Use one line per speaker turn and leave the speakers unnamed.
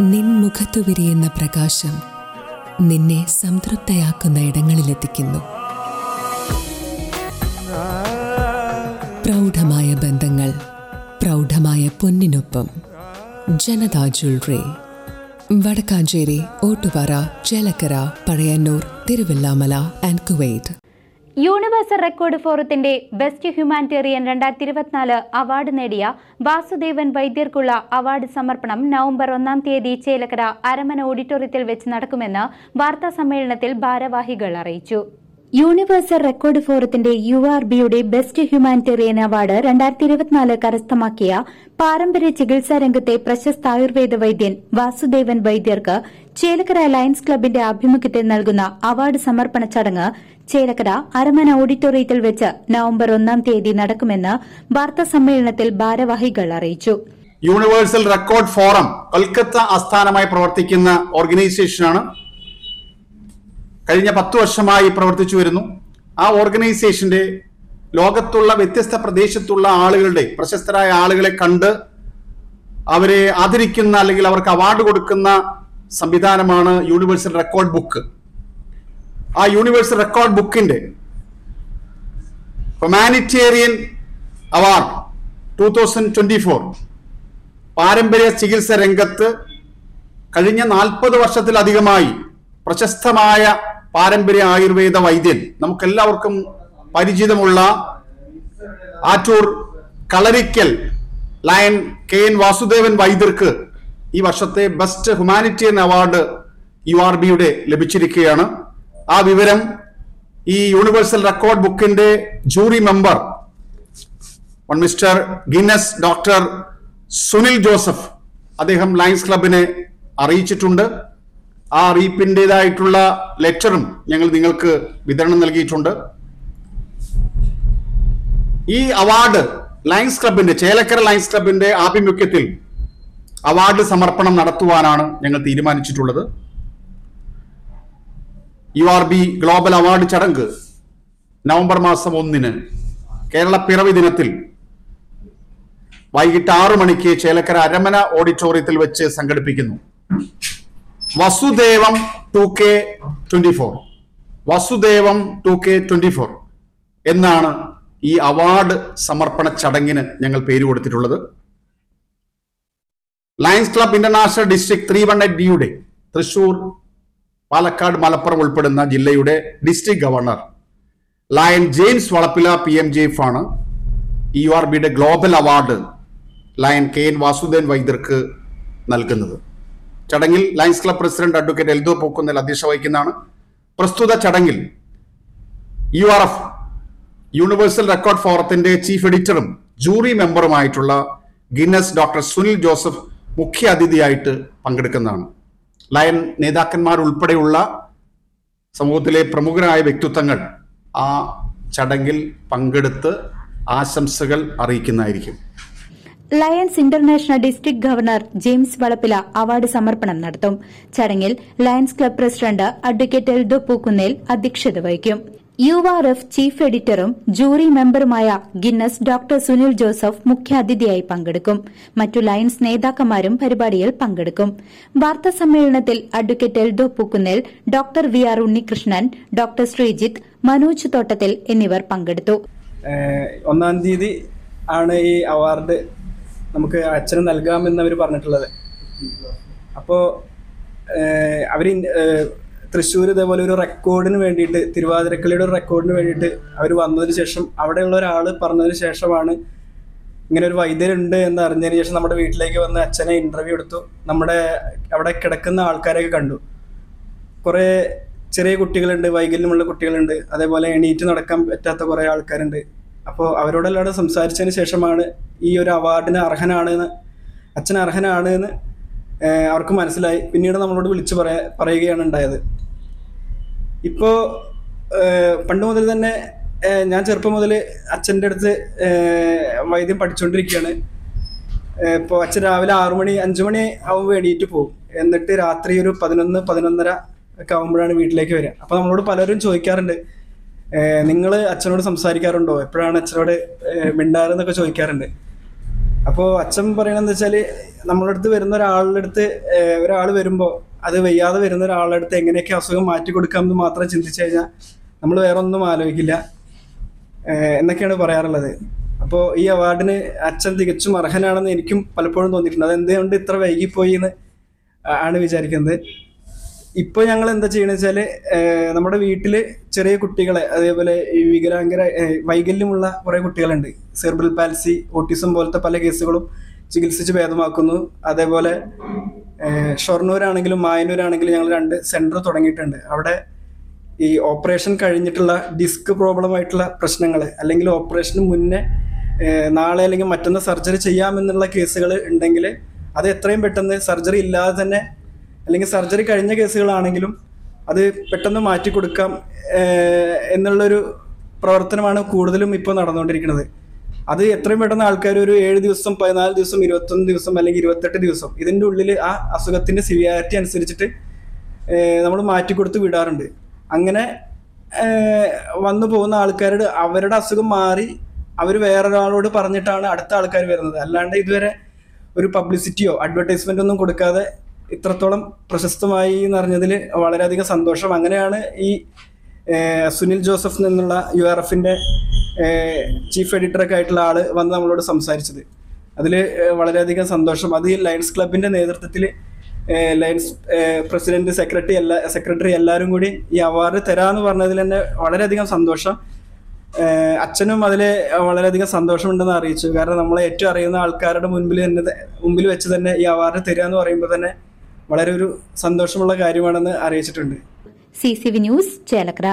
നിൻ മുഖത്തു വിരിയുന്ന പ്രകാശം നിന്നെ സംതൃപ്തയാക്കുന്ന ഇടങ്ങളിലെത്തിക്കുന്നു. പ്രൗഢമായ ബന്ധങ്ങൾ പ്രൗഢമായ പൊന്നിനൊപ്പം. Janatha jewellery. Vadakkanchery Ottupara Chelakkara Pazhayannur Thiruvillamala and Kuwait.
Universal record ഫോറത്തിന്റെ ബെസ്റ്റ് ഹ്യൂമാനിറ്റേറിയൻ രണ്ടായിരത്തി ഇരുപത്തിനാല് അവാർഡ് നേടിയ വാസുദേവൻ വൈദ്യർക്കുള്ള അവാർഡ് സമർപ്പണം നവംബർ ഒന്നാം തീയതി ചേലക്കര അരമന ഓഡിറ്റോറിയത്തിൽ വെച്ച് നടക്കുമെന്ന് വാർത്താ സമ്മേളനത്തിൽ ഭാരവാഹികൾ അറിയിച്ചു. യൂണിവേഴ്സൽ റെക്കോർഡ് ഫോറത്തിന്റെ യു ആർ ബിയുടെ ബെസ്റ്റ് ഹ്യൂമാനിറ്റേറിയൻ അവാർഡ് രണ്ടായിരത്തി ഇരുപത്തിനാല് കരസ്ഥമാക്കിയ പാരമ്പര്യ ചികിത്സാ രംഗത്തെ പ്രശസ്ത ആയുർവേദ വൈദ്യൻ വാസുദേവൻ വൈദ്യർക്ക് ചേലക്കര ലയൺസ് ക്ലബിന്റെ ആഭിമുഖ്യത്തിൽ നൽകുന്ന അവാർഡ് സമർപ്പണ ചടങ്ങ് ചേലക്കര അരമന ഓഡിറ്റോറിയത്തിൽ വെച്ച് നവംബർ ഒന്നാം തീയതി നടക്കുമെന്ന് വാർത്താ സമ്മേളനത്തിൽ ഭാരവാഹികൾ അറിയിച്ചു.
യൂണിവേഴ്സൽ റെക്കോർഡ് ഫോറം കൊൽക്കത്ത ആസ്ഥാനമായി പ്രവർത്തിക്കുന്ന ഓർഗനൈസേഷനാണ്. കഴിഞ്ഞ പത്ത് വർഷമായി പ്രവർത്തിച്ചു വരുന്നു. ആ ഓർഗനൈസേഷന്റെ ലോകത്തുള്ള വ്യത്യസ്ത പ്രദേശത്തുള്ള ആളുകളുടെ പ്രശസ്തരായ ആളുകളെ കണ്ട് അവരെ ആദരിക്കുന്ന അല്ലെങ്കിൽ അവർക്ക് അവാർഡ് കൊടുക്കുന്ന സംവിധാനമാണ് യൂണിവേഴ്സൽ റെക്കോർഡ് ബുക്ക് ആ യൂണിവേഴ്സൽ റെക്കോർഡ് ബുക്കിന്റെ humanitarian award two thousand twenty four പാരമ്പര്യ ചികിത്സ രംഗത്ത് കഴിഞ്ഞ നാൽപ്പത് വർഷത്തിലധികമായി പ്രശസ്തമായ പാരമ്പര്യ ആയുർവേദ വൈദ്യൻ നമുക്കെല്ലാവർക്കും പരിചിതമുള്ള Attoor Kalarikkal lion K N Vasudevan വൈദ്യർക്ക് ഈ വർഷത്തെ best humanitarian award U R ബിയുടെ ലഭിച്ചിരിക്കുകയാണ്. ആ വിവരം ഈ യൂണിവേഴ്സൽ റെക്കോർഡ് ബുക്കിന്റെ jury member one mister Guinness doctor Sunil Joseph അദ്ദേഹം ലയൻസ് ക്ലബിനെ അറിയിച്ചിട്ടുണ്ട്. ആ അറിയിപ്പിന്റെതായിട്ടുള്ള ലെറ്ററും ഞങ്ങൾ നിങ്ങൾക്ക് വിതരണം നൽകിയിട്ടുണ്ട്. ഈ അവാർഡ് ലയൻസ് ക്ലബിന്റെ ചേലക്കര ലയൻസ് ക്ലബിന്റെ ആഭിമുഖ്യത്തിൽ അവാർഡ് സമർപ്പണം നടത്തുവാനാണ് ഞങ്ങൾ തീരുമാനിച്ചിട്ടുള്ളത്. U R B global award ചടങ്ങ് നവംബർ മാസം ഒന്നിന് കേരള പിറവി ദിനത്തിൽ വൈകിട്ട് ആറു മണിക്ക് ചേലക്കര അരമന ഓഡിറ്റോറിയത്തിൽ വെച്ച് സംഘടിപ്പിക്കുന്നു. Vasudevam two K twenty four Vasudevam two K twenty four എന്നാണ് ഈ അവാർഡ് സമർപ്പണ ചടങ്ങിന് ഞങ്ങൾ പേര് കൊടുത്തിട്ടുള്ളത്. Lions club international district three one eight ഡിയുടെ തൃശൂർ പാലക്കാട് മലപ്പുറം ഉൾപ്പെടുന്ന ജില്ലയുടെ district governor lion James Valappila P M J F ആണ്. യു ആർ ബിയുടെ global award lion K N Vasudevan വൈദ്യർക്ക് നൽകുന്നത്. ചടങ്ങിൽ lions club president advocate Eldho Pokkunnal അധ്യക്ഷ വഹിക്കുന്നതാണ്. പ്രസ്തുത ചടങ്ങിൽ U R F universal record ഫോറത്തിന്റെ ചീഫ് എഡിറ്ററും ജൂറി മെമ്പറുമായിട്ടുള്ള ഗിന്നസ് ഡോക്ടർ സുനിൽ ജോസഫ് മുഖ്യ അതിഥിയായിട്ട് പങ്കെടുക്കുന്നതാണ്. ലയൻ നേതാക്കന്മാർ ഉൾപ്പെടെയുള്ള സമൂഹത്തിലെ പ്രമുഖരായ വ്യക്തിത്വങ്ങൾ ആ ചടങ്ങിൽ പങ്കെടുത്ത് ആശംസകൾ അറിയിക്കുന്നതായിരിക്കും.
Lions international district governor James Valappila award സമർപ്പണം നടത്തും. ചടങ്ങിൽ lions club president advocate Eldho Pookkunnel അധ്യക്ഷത വഹിക്കും. യു ആർ എഫ് ചീഫ് എഡിറ്ററും ജൂറി മെമ്പറുമായ ഗിന്നസ് ഡോക്ടർ സുനിൽ ജോസഫ് മുഖ്യാതിഥിയായി പങ്കെടുക്കും. മറ്റു ലയൺസ് നേതാക്കന്മാരും പരിപാടിയിൽ പങ്കെടുക്കും. വാർത്താ സമ്മേളനത്തിൽ advocate Eldho Pookkunnel doctor V R Unnikrishnan doctor Sreejith Manoj Thottathil എന്നിവർ പങ്കെടുത്തു.
ഒന്നാം തീയതി ആണ് ഈ അവാർഡ് നമുക്ക് അച്ഛന് നൽകാമെന്ന് അവർ പറഞ്ഞിട്ടുള്ളത് അപ്പോൾ അവർ തൃശ്ശൂർ ഇതേപോലെ ഒരു റെക്കോർഡിന് വേണ്ടിയിട്ട് തിരുവാതിരക്കളിയുടെ ഒരു റെക്കോർഡിന് വേണ്ടിയിട്ട് അവർ വന്നതിന് ശേഷം അവിടെയുള്ള ഒരാൾ പറഞ്ഞതിന് ശേഷമാണ് ഇങ്ങനെ ഒരു വൈദ്യരുണ്ട് എന്ന് അറിഞ്ഞതിന് ശേഷം നമ്മുടെ വീട്ടിലേക്ക് വന്ന് അച്ഛനെ ഇന്റർവ്യൂ എടുത്തു. നമ്മുടെ അവിടെ കിടക്കുന്ന ആൾക്കാരെയൊക്കെ കണ്ടു. കുറേ ചെറിയ കുട്ടികളുണ്ട് വൈകല്യമുള്ള കുട്ടികളുണ്ട്. അതേപോലെ എണീറ്റ് നടക്കാൻ പറ്റാത്ത കുറേ ആൾക്കാരുണ്ട്. അപ്പോൾ അവരോടെല്ലാം സംസാരിച്ചതിന് ശേഷമാണ് ഈ ഒരു അവാർഡിന് അർഹനാണ് അച്ഛൻ അർഹനാണ് എന്ന് അവർക്ക് മനസ്സിലായി. പിന്നീട് നമ്മളോട് വിളിച്ചു പറയാ പറയുകയാണ് ഉണ്ടായത്. ഇപ്പോൾ പണ്ട് മുതൽ തന്നെ ഞാൻ ചെറുപ്പം മുതൽ അച്ഛന്റെ അടുത്ത് വൈദ്യം പഠിച്ചുകൊണ്ടിരിക്കുകയാണ് ഇപ്പോൾ അച്ഛൻ രാവിലെ ആറു മണി അഞ്ചു മണി ആവുമ്പോൾ എണീറ്റ് പോകും. എന്നിട്ട് രാത്രി ഒരു പതിനൊന്ന് പതിനൊന്നര ഒക്കെ ആകുമ്പോഴാണ് വീട്ടിലേക്ക് വരിക. അപ്പോൾ നമ്മളോട് പലരും ചോദിക്കാറുണ്ട്. നിങ്ങൾ അച്ഛനോട് സംസാരിക്കാറുണ്ടോ? എപ്പോഴാണ് അച്ഛനോട് മിണ്ടാറെന്നൊക്കെ ചോദിക്കാറുണ്ട്. അപ്പോൾ അച്ഛൻ പറയണെന്ന് വെച്ചാൽ നമ്മളെ അടുത്ത് വരുന്ന ഒരാളുടെ അടുത്ത് ഒരാൾ വരുമ്പോൾ അത് വയ്യാതെ വരുന്ന ഒരാളുടെ അടുത്ത് എങ്ങനെയൊക്കെ അസുഖം മാറ്റി കൊടുക്കാം എന്ന് മാത്രം ചിന്തിച്ചു കഴിഞ്ഞാൽ നമ്മൾ വേറെ ഒന്നും ആലോചിക്കില്ല എന്നൊക്കെയാണ് പറയാറുള്ളത്. അപ്പോ ഈ അവാർഡിന് അച്ഛൻ തികച്ചും അർഹനാണെന്ന് എനിക്കും പലപ്പോഴും തോന്നിയിട്ടുണ്ട്. അത് എന്തുകൊണ്ട് ഇത്ര വൈകിപ്പോയി എന്ന് ആണ് വിചാരിക്കുന്നത്. ഇപ്പോൾ ഞങ്ങൾ എന്താ ചെയ്യണമെന്ന് വെച്ചാൽ നമ്മുടെ വീട്ടിൽ ചെറിയ കുട്ടികളെ അതേപോലെ ഈ വികലാംഗര വൈകല്യമുള്ള കുറേ കുട്ടികളുണ്ട്. സെർബ്രൽ പാൽസി ഓട്ടിസം പോലത്തെ പല കേസുകളും ചികിത്സിച്ച് ഭേദമാക്കുന്നു. അതേപോലെ ഷൊർണൂരാണെങ്കിലും മായനൂരാണെങ്കിലും ഞങ്ങൾ രണ്ട് സെന്റർ തുടങ്ങിയിട്ടുണ്ട്. അവിടെ ഈ ഓപ്പറേഷൻ കഴിഞ്ഞിട്ടുള്ള ഡിസ്ക് പ്രോബ്ലം ആയിട്ടുള്ള പ്രശ്നങ്ങൾ അല്ലെങ്കിൽ ഓപ്പറേഷന് മുന്നേ നാളെ അല്ലെങ്കിൽ മറ്റൊന്ന് സർജറി ചെയ്യാമെന്നുള്ള കേസുകൾ ഉണ്ടെങ്കിൽ അത് എത്രയും പെട്ടെന്ന് സർജറി ഇല്ലാതെ തന്നെ അല്ലെങ്കിൽ സർജറി കഴിഞ്ഞ കേസുകളാണെങ്കിലും അത് പെട്ടെന്ന് മാറ്റി കൊടുക്കാം എന്നുള്ളൊരു പ്രവർത്തനമാണ് കൂടുതലും ഇപ്പോൾ നടന്നുകൊണ്ടിരിക്കുന്നത്. അത് എത്രയും പെട്ടെന്ന് ആൾക്കാർ ഒരു ഏഴ് ദിവസം പതിനാല് ദിവസം ഇരുപത്തൊന്ന് ദിവസം അല്ലെങ്കിൽ ഇരുപത്തെട്ട് ദിവസം ഇതിന്റെ ഉള്ളിൽ ആ അസുഖത്തിന്റെ സിവിയാരിറ്റി അനുസരിച്ചിട്ട് നമ്മൾ മാറ്റി കൊടുത്ത് വിടാറുണ്ട്. അങ്ങനെ വന്നു പോകുന്ന ആൾക്കാരുടെ അവരുടെ അസുഖം മാറി അവർ വേറൊരാളോട് പറഞ്ഞിട്ടാണ് അടുത്ത ആൾക്കാർ വരുന്നത്. അല്ലാണ്ട് ഇതുവരെ ഒരു പബ്ലിസിറ്റിയോ അഡ്വർടൈസ്മെന്റ് ഒന്നും കൊടുക്കാതെ ഇത്രത്തോളം പ്രശസ്തമായി എന്നറിഞ്ഞതിൽ വളരെയധികം സന്തോഷം. അങ്ങനെയാണ് ഈ സുനിൽ ജോസഫ് എന്നുള്ള യു ആർ എഫിന്റെ ചീഫ് എഡിറ്ററൊക്കെ ആയിട്ടുള്ള ആൾ വന്ന് നമ്മളോട് സംസാരിച്ചത്. അതിൽ വളരെയധികം സന്തോഷം. അത് ഈ ലയൺസ് ക്ലബിന്റെ നേതൃത്വത്തിൽ ലയൺസ് പ്രസിഡന്റ് സെക്രട്ടറി എല്ലാ സെക്രട്ടറി എല്ലാവരും കൂടി ഈ അവാർഡ് തരാമെന്ന് പറഞ്ഞതിൽ തന്നെ വളരെയധികം സന്തോഷം. അച്ഛനും അതിൽ വളരെയധികം സന്തോഷമുണ്ടെന്ന് അറിയിച്ചു. കാരണം നമ്മളെ ഏറ്റവും അറിയുന്ന ആൾക്കാരുടെ മുൻപിൽ തന്നെ മുമ്പിൽ വെച്ച് തന്നെ ഈ അവാർഡ് തരിക എന്ന് പറയുമ്പോൾ തന്നെ വളരെ ഒരു സന്തോഷമുള്ള കാര്യമാണെന്ന് അറിയിച്ചിട്ടുണ്ട്.
C C V news Chelakkara.